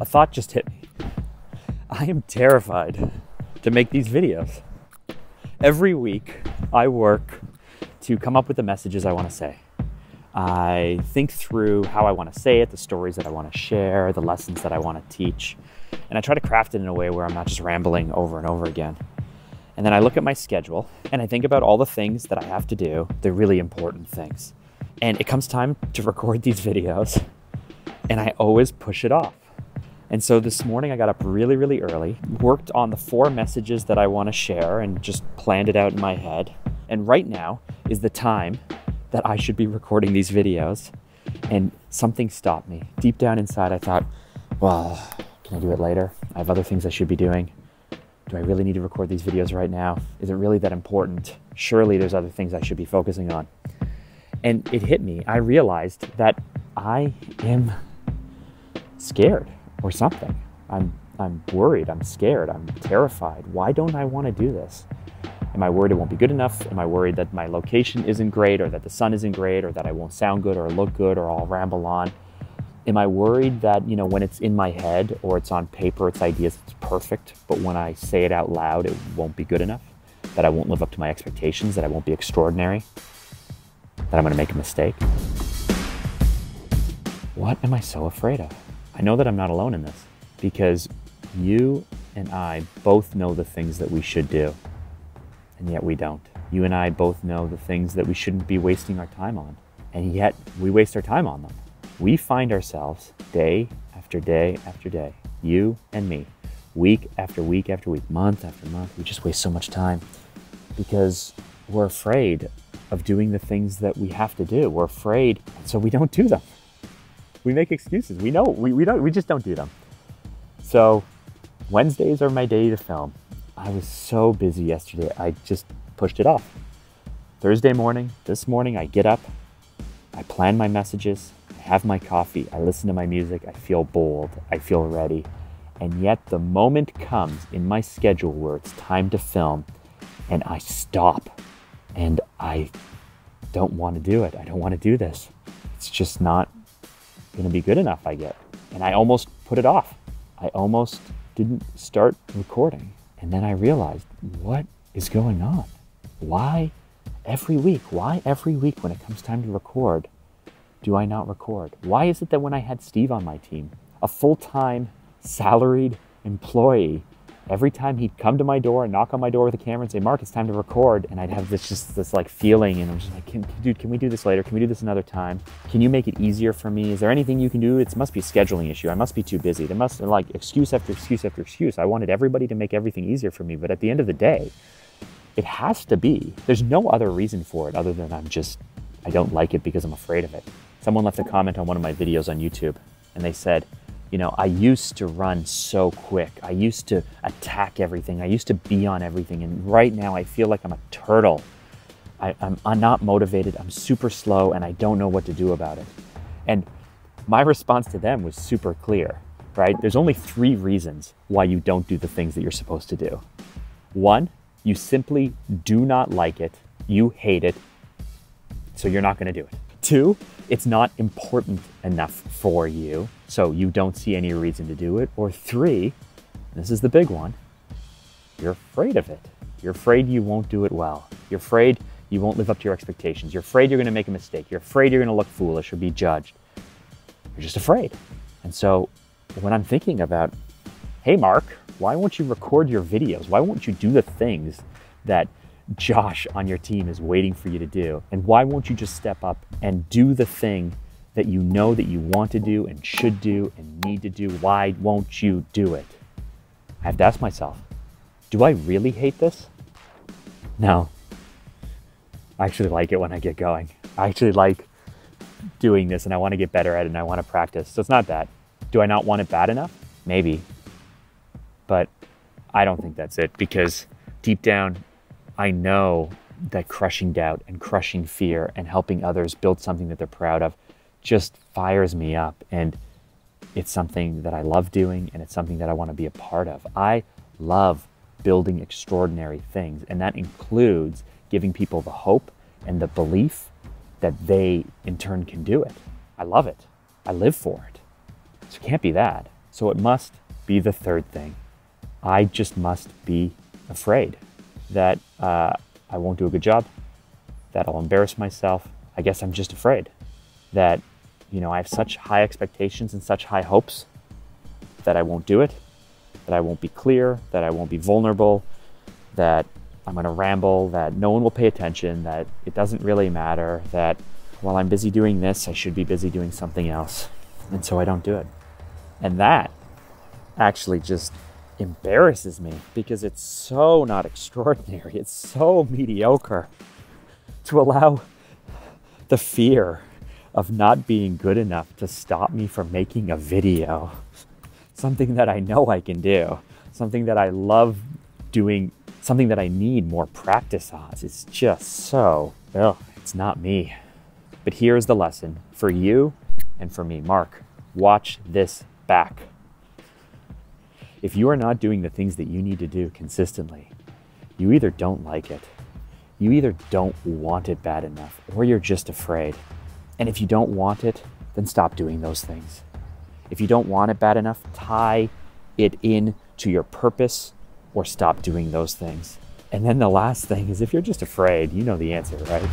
a thought just hit me. I am terrified to make these videos. Every week, I work to come up with the messages I want to say. I think through how I want to say it, the stories that I want to share, the lessons that I want to teach, and I try to craft it in a way where I'm not just rambling over and over again. And then I look at my schedule and I think about all the things that I have to do, the really important things. And it comes time to record these videos, and I always push it off. And so this morning I got up really, really early, worked on the four messages that I want to share, and just planned it out in my head. And right now is the time that I should be recording these videos. And something stopped me. Deep down inside, I thought, well, can I do it later? I have other things I should be doing. Do I really need to record these videos right now? Is it really that important? Surely there's other things I should be focusing on. And it hit me. I realized that I am scared or something. I'm, I'm worried, I'm scared, I'm terrified. Why don't I want to do this? Am I worried it won't be good enough? Am I worried that my location isn't great or that the sun isn't great or that I won't sound good or look good or I'll ramble on? Am I worried that, you know, when it's in my head or it's on paper, it's ideas, it's perfect, but when I say it out loud, it won't be good enough? That I won't live up to my expectations, that I won't be extraordinary, that I'm going to make a mistake? What am I so afraid of? I know that I'm not alone in this because you and I both know the things that we should do, and yet we don't. You and I both know the things that we shouldn't be wasting our time on, and yet we waste our time on them. We find ourselves day after day after day, you and me, week after week after week, month after month. We just waste so much time because we're afraid of doing the things that we have to do. We're afraid, so we don't do them we make excuses. We know we, we don't we just don't do them. So Wednesdays are my day to film. I was so busy yesterday, I just pushed it off. Thursday morning, this morning, I get up, I plan my messages, I have my coffee, I listen to my music, I feel bold, I feel ready. And yet the moment comes in my schedule where it's time to film and I stop and I don't want to do it. I don't want to do this. It's just not going to be good enough, I get. And I almost put it off. I almost didn't start recording. And then I realized, what is going on? Why every week? Why every week when it comes time to record, do I not record? Why is it that when I had Steve on my team, a full time salaried employee every time he'd come to my door and knock on my door with a camera and say, Mark, it's time to record. And I'd have this just this like feeling and I'm just like, can, dude, can we do this later? Can we do this another time? Can you make it easier for me? Is there anything you can do? It must be a scheduling issue. I must be too busy. There must like excuse after excuse after excuse. I wanted everybody to make everything easier for me. But at the end of the day, it has to be. There's no other reason for it other than I'm just, I don't like it because I'm afraid of it. Someone left a comment on one of my videos on YouTube and they said, you know, I used to run so quick. I used to attack everything. I used to be on everything. And right now I feel like I'm a turtle. I, am I'm not motivated. I'm super slow and I don't know what to do about it. And my response to them was super clear, right? There's only three reasons why you don't do the things that you're supposed to do. One, you simply do not like it. You hate it. So you're not going to do it. Two, it's not important enough for you, so you don't see any reason to do it. Or three, this is the big one, you're afraid of it. You're afraid you won't do it well. You're afraid you won't live up to your expectations. You're afraid you're going to make a mistake. You're afraid you're going to look foolish or be judged. You're just afraid. And so when I'm thinking about, hey, Mark, why won't you record your videos? Why won't you do the things that Josh on your team is waiting for you to do? And why won't you just step up and do the thing that you know that you want to do and should do and need to do? Why won't you do it? I have to ask myself, do I really hate this? No. I actually like it when I get going. I actually like doing this and I want to get better at it and I want to practice. So it's not that. Do I not want it bad enough? Maybe. But I don't think that's it because deep down, I know that crushing doubt and crushing fear and helping others build something that they're proud of just fires me up. And it's something that I love doing and it's something that I want to be a part of. I love building extraordinary things, and that includes giving people the hope and the belief that they in turn can do it. I love it. I live for it. So it can't be that. So it must be the third thing. I just must be afraid that uh, I won't do a good job, that I'll embarrass myself. I guess I'm just afraid that, you know, I have such high expectations and such high hopes that I won't do it, that I won't be clear, that I won't be vulnerable, that I'm going to ramble, that no one will pay attention, that it doesn't really matter, that while I'm busy doing this, I should be busy doing something else. And so I don't do it. And that actually just embarrasses me because it's so not extraordinary. It's so mediocre to allow the fear of not being good enough to stop me from making a video. Something that I know I can do, something that I love doing, something that I need more practice on. It's just so, ugh, it's not me. But here's the lesson for you and for me. Mark, watch this back. If you are not doing the things that you need to do consistently, you either don't like it, you either don't want it bad enough, or you're just afraid. And if you don't want it, then stop doing those things. If you don't want it bad enough, tie it in to your purpose or stop doing those things. And then the last thing is if you're just afraid, you know the answer, right?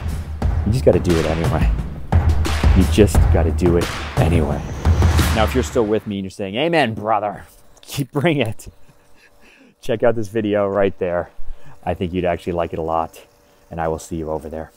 You just got to do it anyway. You just got to do it anyway. Now, if you're still with me and you're saying, Amen, brother, keep bring it. Check out this video right there. I think you'd actually like it a lot, and I will see you over there.